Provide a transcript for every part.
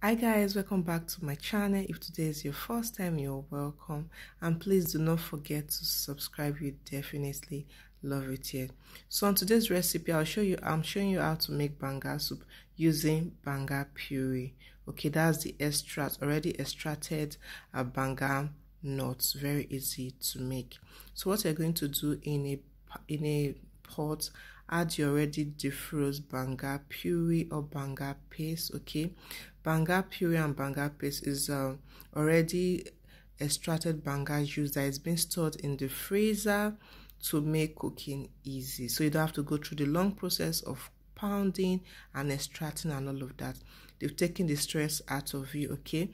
hi guys welcome back to my channel. If today is your first time you're welcome. And please do not forget to subscribe you definitely love it here. So on today's recipe i'll show you i'm showing you how to make banga soup using banga puree. Okay that's the extract already extracted a banga nuts very easy to make. So what you're going to do in a in a pot add your already defrosted banga puree or banga paste okay? Banga puree and banga paste is uh, already extracted banga juice that is being stored in the freezer to make cooking easy. So you don't have to go through the long process of pounding and extracting and all of that. They've taken the stress out of you okay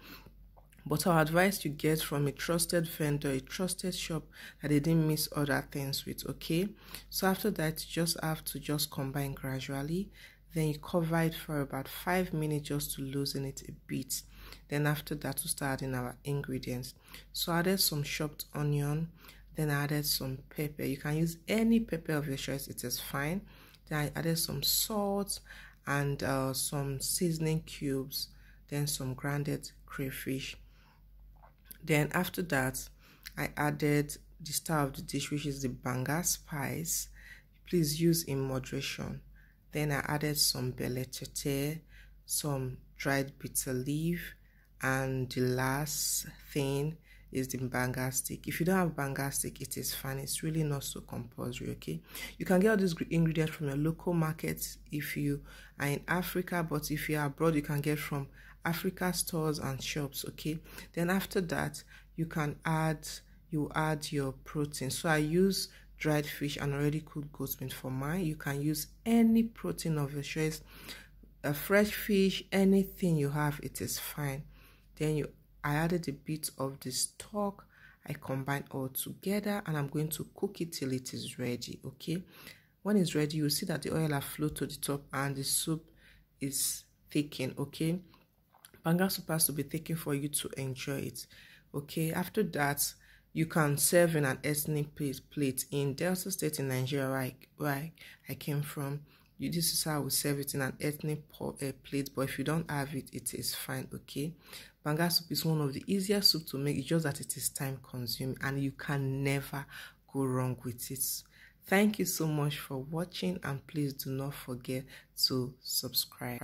but our advice you get from a trusted vendor a trusted shop that they didn't miss other things with okay? So after that you just have to just combine gradually. Then you cover it for about five minutes just to loosen it a bit. Then after that we start adding our ingredients. So I added some chopped onion. Then I added some pepper. You can use any pepper of your choice. It is fine. Then I added some salt and uh, some seasoning cubes. Then some grounded crayfish then after that, I added the star of the dish, which is the banga spice. Please use in moderation. Then I added some belle some dried bitter leaf, and the last thing is the banga stick. If you don't have banga stick, it is fine. It's really not so compulsory, okay? You can get all these ingredients from your local market if you are in Africa, but if you are abroad, you can get from Africa stores and shops, okay? Then after that, you can add you add your protein. So I use dried fish and already cooked goat meat for mine. You can use any protein of your choice, a fresh fish, anything you have, it is fine. Then you I added a bit of the stock. I combine all together and I'm going to cook it till it is ready, okay? When it's ready, you see that the oil has flowed to the top and the soup is thickened, okay? Banga soup has to be thick for you to enjoy it. Okay, after that, you can serve in an ethnic plate, in Delta State in Nigeria, where where I came from. You, this is how we serve it in an ethnic uh, plate, but if you don't have it, it is fine, okay? Banga soup is one of the easiest soup to make, it's just that it is time consuming and you can never go wrong with it. Thank you so much for watching and please do not forget to subscribe.